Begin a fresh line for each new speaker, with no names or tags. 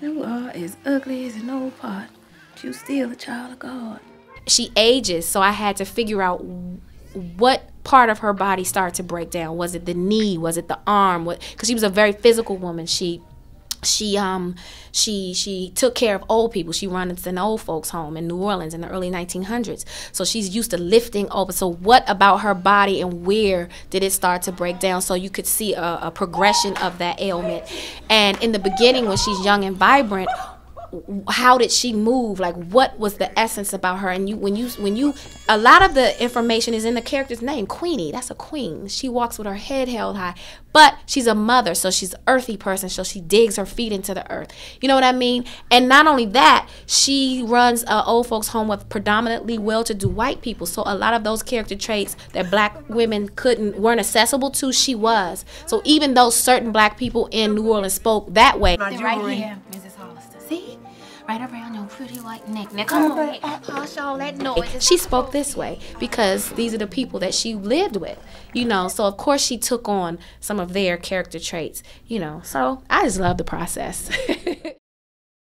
You are as ugly as an old pot, but you still a child of God.
She ages, so I had to figure out what part of her body started to break down. Was it the knee? Was it the arm? Because she was a very physical woman. She she um she she took care of old people. She runs an old folks home in new orleans in the early 1900s so she's used to lifting over. So what about her body and where did it start to break down? So you could see a, a progression of that ailment. And in the beginning when she's young and vibrant how did she move? Like what was the essence about her? And you when you when you a lot of the information is in the character's name queenie. That's a queen. She walks with her head held high but she's a mother so she's an earthy person so she digs her feet into the earth. You know what i mean? And not only that she runs a old folks home with predominantly well-to-do white people so a lot of those character traits that black women couldn't weren't accessible to she was. So even though certain black people in new orleans spoke that way
Right here, Mrs. Hollister. See? Right around your pretty white neck. Now come on, hush all that noise.
she spoke this way because these are the people that she lived with, you know. So of course she took on some of their character traits, you know. So I just love the process.